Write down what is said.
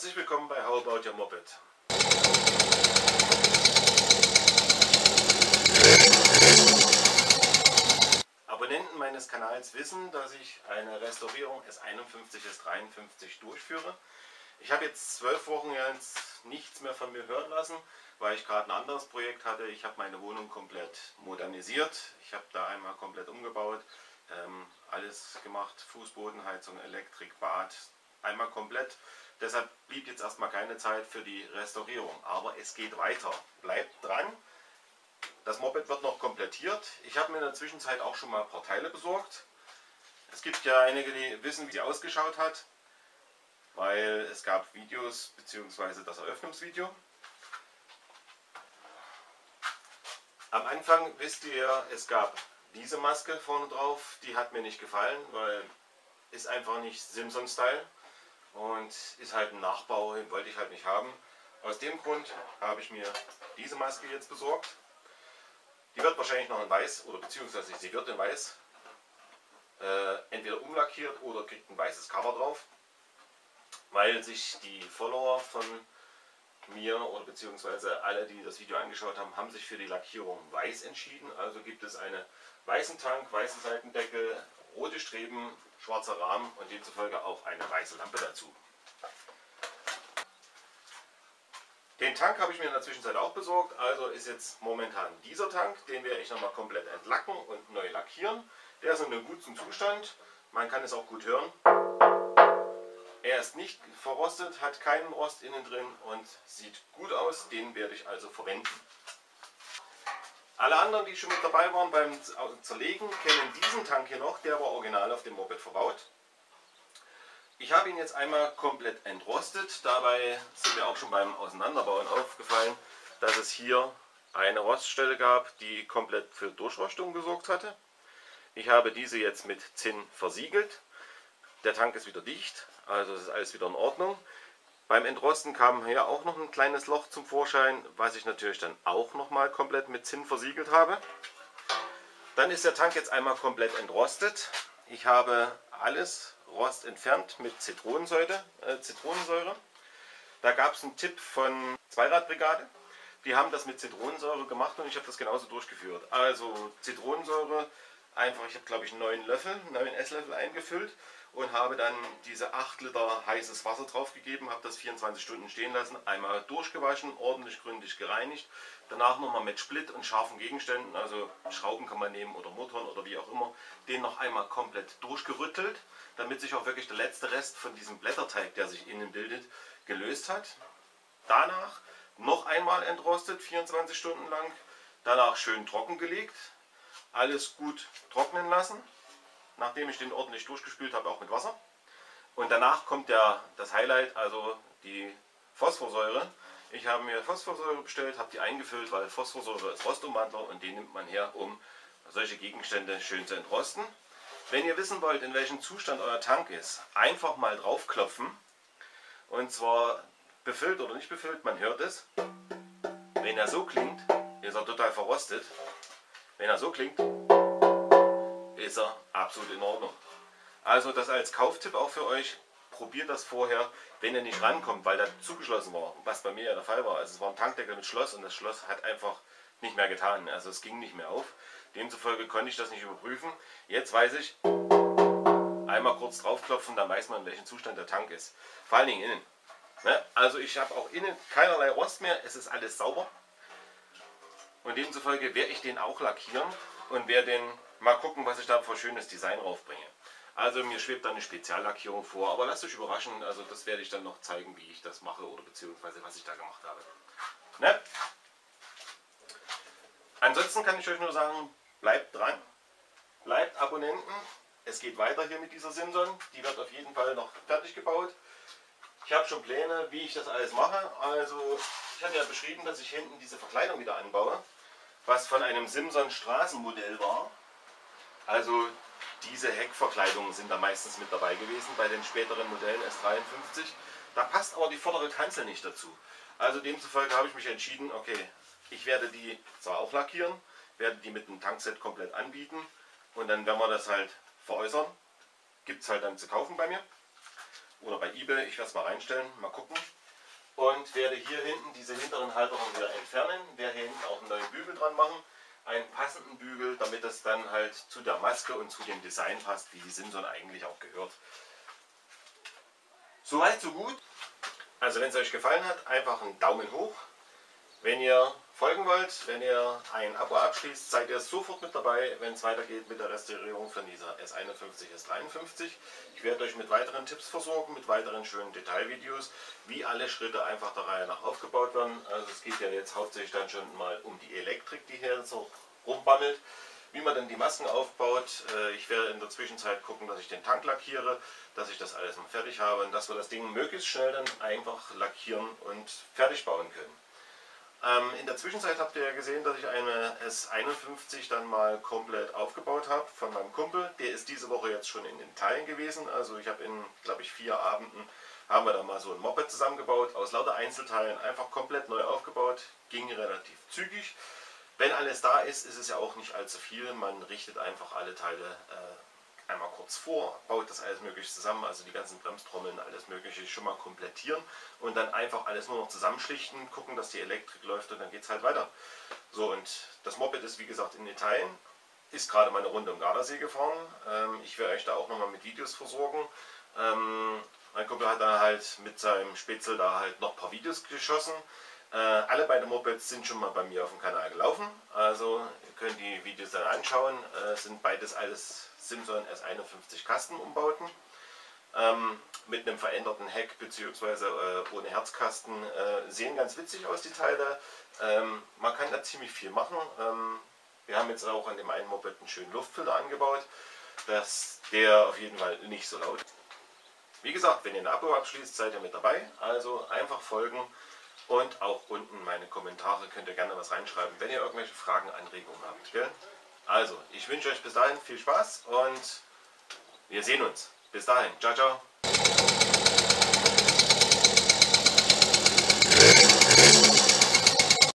Herzlich willkommen bei How About Your Moped. Abonnenten meines Kanals wissen, dass ich eine Restaurierung S51 S53 durchführe. Ich habe jetzt zwölf Wochen jetzt nichts mehr von mir hören lassen, weil ich gerade ein anderes Projekt hatte. Ich habe meine Wohnung komplett modernisiert. Ich habe da einmal komplett umgebaut, ähm, alles gemacht, Fußbodenheizung, Elektrik, Bad, einmal komplett. Deshalb blieb jetzt erstmal keine Zeit für die Restaurierung. Aber es geht weiter. Bleibt dran. Das Moped wird noch komplettiert. Ich habe mir in der Zwischenzeit auch schon mal ein paar Teile besorgt. Es gibt ja einige, die wissen, wie sie ausgeschaut hat, weil es gab Videos bzw. das Eröffnungsvideo. Am Anfang wisst ihr, es gab diese Maske vorne drauf, die hat mir nicht gefallen, weil ist einfach nicht Simpson-Style und ist halt ein Nachbau, den wollte ich halt nicht haben. Aus dem Grund habe ich mir diese Maske jetzt besorgt. Die wird wahrscheinlich noch in weiß oder beziehungsweise sie wird in weiß. Äh, entweder umlackiert oder kriegt ein weißes Cover drauf. Weil sich die Follower von mir oder beziehungsweise alle, die das Video angeschaut haben, haben sich für die Lackierung weiß entschieden. Also gibt es einen weißen Tank, weißen Seitendeckel, rote Streben, schwarzer Rahmen und demzufolge auch eine weiße Lampe dazu. Den Tank habe ich mir in der Zwischenzeit auch besorgt, also ist jetzt momentan dieser Tank, den werde ich nochmal komplett entlacken und neu lackieren. Der ist in einem guten Zustand, man kann es auch gut hören. Er ist nicht verrostet, hat keinen Rost innen drin und sieht gut aus, den werde ich also verwenden. Alle anderen, die schon mit dabei waren beim Zerlegen, kennen diesen Tank hier noch, der war original auf dem Moped verbaut. Ich habe ihn jetzt einmal komplett entrostet. Dabei sind mir auch schon beim Auseinanderbauen aufgefallen, dass es hier eine Roststelle gab, die komplett für Durchrostung gesorgt hatte. Ich habe diese jetzt mit Zinn versiegelt. Der Tank ist wieder dicht, also ist alles wieder in Ordnung. Beim Entrosten kam hier auch noch ein kleines Loch zum Vorschein, was ich natürlich dann auch nochmal komplett mit Zinn versiegelt habe. Dann ist der Tank jetzt einmal komplett entrostet. Ich habe alles Rost entfernt mit Zitronensäure. Äh, Zitronensäure. Da gab es einen Tipp von Zweiradbrigade. Die haben das mit Zitronensäure gemacht und ich habe das genauso durchgeführt. Also Zitronensäure, einfach, ich habe glaube ich 9 Löffel, 9 Esslöffel eingefüllt und habe dann diese 8 Liter heißes Wasser drauf gegeben, habe das 24 Stunden stehen lassen, einmal durchgewaschen, ordentlich gründlich gereinigt, danach nochmal mit Split und scharfen Gegenständen, also Schrauben kann man nehmen oder Motoren oder wie auch immer, den noch einmal komplett durchgerüttelt damit sich auch wirklich der letzte Rest von diesem Blätterteig, der sich innen bildet, gelöst hat. Danach noch einmal entrostet, 24 Stunden lang. Danach schön trocken gelegt. Alles gut trocknen lassen, nachdem ich den ordentlich durchgespült habe, auch mit Wasser. Und danach kommt der, das Highlight, also die Phosphorsäure. Ich habe mir Phosphorsäure bestellt, habe die eingefüllt, weil Phosphorsäure ist Rostumwandler und den nimmt man her, um solche Gegenstände schön zu entrosten. Wenn ihr wissen wollt, in welchem Zustand euer Tank ist, einfach mal draufklopfen. Und zwar befüllt oder nicht befüllt, man hört es. Wenn er so klingt, ist er total verrostet. Wenn er so klingt, ist er absolut in Ordnung. Also das als Kauftipp auch für euch. Probiert das vorher, wenn ihr nicht rankommt, weil der zugeschlossen war, was bei mir ja der Fall war. Also es war ein Tankdeckel mit Schloss und das Schloss hat einfach nicht mehr getan. Also es ging nicht mehr auf. Demzufolge konnte ich das nicht überprüfen. Jetzt weiß ich, einmal kurz draufklopfen, dann weiß man, in welchem Zustand der Tank ist. Vor allen Dingen innen. Ne? Also ich habe auch innen keinerlei Rost mehr, es ist alles sauber. Und demzufolge werde ich den auch lackieren und werde den mal gucken, was ich da für schönes Design raufbringe. Also mir schwebt da eine Speziallackierung vor, aber lasst euch überraschen, also das werde ich dann noch zeigen, wie ich das mache oder beziehungsweise was ich da gemacht habe. Ne? Ansonsten kann ich euch nur sagen, Bleibt dran, bleibt Abonnenten. Es geht weiter hier mit dieser Simson. Die wird auf jeden Fall noch fertig gebaut. Ich habe schon Pläne, wie ich das alles mache. Also ich hatte ja beschrieben, dass ich hinten diese Verkleidung wieder anbaue, was von einem Simson Straßenmodell war. Also diese Heckverkleidungen sind da meistens mit dabei gewesen bei den späteren Modellen S53. Da passt aber die vordere Kanzel nicht dazu. Also demzufolge habe ich mich entschieden, okay, ich werde die zwar auch lackieren, werde die mit einem Tankset komplett anbieten und dann werden wir das halt veräußern. Gibt es halt dann zu kaufen bei mir. oder bei eBay. Ich werde es mal reinstellen, mal gucken. Und werde hier hinten diese hinteren Halterungen wieder entfernen. Werde hier hinten auch einen neuen Bügel dran machen. Einen passenden Bügel, damit es dann halt zu der Maske und zu dem Design passt, wie die Simson eigentlich auch gehört. Soweit, so gut. Also wenn es euch gefallen hat, einfach einen Daumen hoch. Wenn ihr folgen wollt, wenn ihr ein Abo abschließt, seid ihr sofort mit dabei, wenn es weitergeht mit der Restaurierung von dieser S51, S53. Ich werde euch mit weiteren Tipps versorgen, mit weiteren schönen Detailvideos, wie alle Schritte einfach der Reihe nach aufgebaut werden. Also es geht ja jetzt hauptsächlich dann schon mal um die Elektrik, die hier so rumbammelt. Wie man dann die Masken aufbaut, äh, ich werde in der Zwischenzeit gucken, dass ich den Tank lackiere, dass ich das alles mal fertig habe und dass wir das Ding möglichst schnell dann einfach lackieren und fertig bauen können. Ähm, in der Zwischenzeit habt ihr ja gesehen, dass ich eine S51 dann mal komplett aufgebaut habe von meinem Kumpel. Der ist diese Woche jetzt schon in den Teilen gewesen. Also ich habe in, glaube ich, vier Abenden haben wir da mal so ein Moped zusammengebaut, aus lauter Einzelteilen, einfach komplett neu aufgebaut. Ging relativ zügig. Wenn alles da ist, ist es ja auch nicht allzu viel. Man richtet einfach alle Teile äh, einmal kurz vor, baut das alles mögliche zusammen, also die ganzen Bremstrommeln, alles mögliche schon mal komplettieren und dann einfach alles nur noch zusammenschlichten, gucken, dass die Elektrik läuft und dann geht es halt weiter. So und das Moped ist wie gesagt in Italien, ist gerade mal eine Runde um Gardasee gefahren. Ähm, ich werde euch da auch nochmal mit Videos versorgen. Ähm, mein Kumpel hat da halt mit seinem Spätzle da halt noch ein paar Videos geschossen. Äh, alle beide Mopeds sind schon mal bei mir auf dem Kanal gelaufen, also ihr könnt die Videos dann anschauen. Äh, sind beides alles Simson S51 Kastenumbauten ähm, mit einem veränderten Heck bzw. Äh, ohne Herzkasten. Äh, sehen ganz witzig aus die Teile. Ähm, man kann da ziemlich viel machen. Ähm, wir haben jetzt auch an dem einen Moped einen schönen Luftfilter angebaut, dass der auf jeden Fall nicht so laut ist. Wie gesagt, wenn ihr ein Abo abschließt, seid ihr mit dabei. Also einfach folgen. Und auch unten meine Kommentare könnt ihr gerne was reinschreiben, wenn ihr irgendwelche Fragen, Anregungen habt. Gell? Also, ich wünsche euch bis dahin viel Spaß und wir sehen uns. Bis dahin. Ciao, ciao.